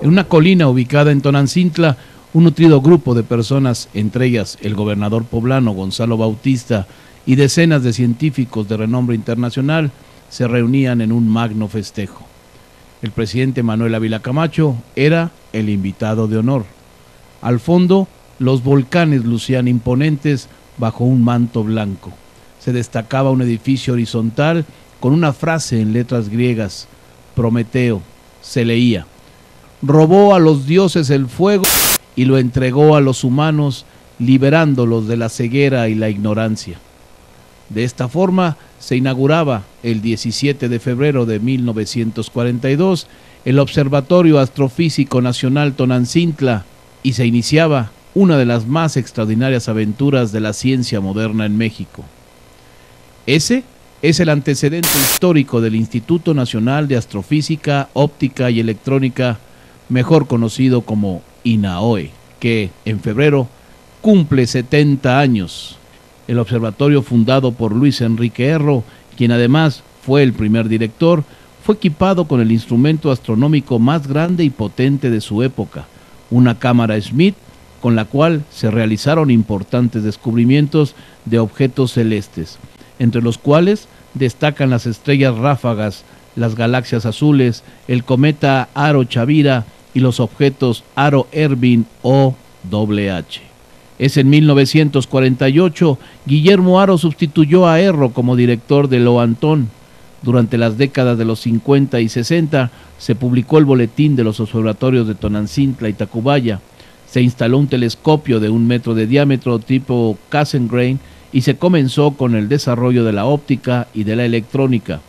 En una colina ubicada en Tonancintla, un nutrido grupo de personas, entre ellas el gobernador poblano Gonzalo Bautista y decenas de científicos de renombre internacional, se reunían en un magno festejo. El presidente Manuel Ávila Camacho era el invitado de honor. Al fondo, los volcanes lucían imponentes bajo un manto blanco. Se destacaba un edificio horizontal con una frase en letras griegas, Prometeo, se leía, robó a los dioses el fuego y lo entregó a los humanos, liberándolos de la ceguera y la ignorancia. De esta forma se inauguraba el 17 de febrero de 1942 el Observatorio Astrofísico Nacional Tonancintla y se iniciaba una de las más extraordinarias aventuras de la ciencia moderna en México. Ese es el antecedente histórico del Instituto Nacional de Astrofísica, Óptica y Electrónica, mejor conocido como INAOE, que en febrero cumple 70 años. El observatorio fundado por Luis Enrique Erro, quien además fue el primer director, fue equipado con el instrumento astronómico más grande y potente de su época, una cámara Smith con la cual se realizaron importantes descubrimientos de objetos celestes, entre los cuales destacan las estrellas ráfagas, las galaxias azules, el cometa Aro Chavira y los objetos Aro Ervin o WH. Es en 1948 Guillermo Aro sustituyó a Erro como director de Loantón. Durante las décadas de los 50 y 60 se publicó el boletín de los observatorios de Tonancintla y Tacubaya. Se instaló un telescopio de un metro de diámetro tipo Cassegrain y se comenzó con el desarrollo de la óptica y de la electrónica.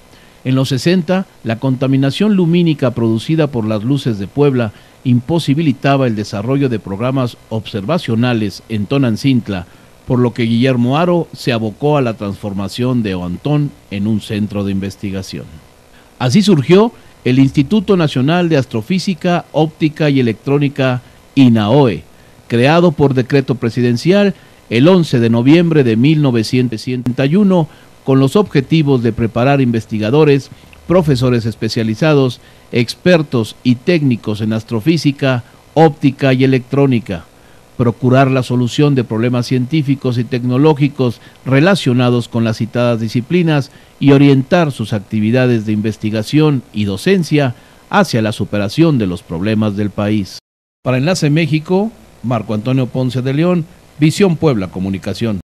En los 60, la contaminación lumínica producida por las luces de Puebla imposibilitaba el desarrollo de programas observacionales en Tonancintla, por lo que Guillermo Aro se abocó a la transformación de Oantón en un centro de investigación. Así surgió el Instituto Nacional de Astrofísica, Óptica y Electrónica, INAOE, creado por decreto presidencial el 11 de noviembre de 1971 con los objetivos de preparar investigadores, profesores especializados, expertos y técnicos en astrofísica, óptica y electrónica, procurar la solución de problemas científicos y tecnológicos relacionados con las citadas disciplinas y orientar sus actividades de investigación y docencia hacia la superación de los problemas del país. Para Enlace México, Marco Antonio Ponce de León, Visión Puebla Comunicación.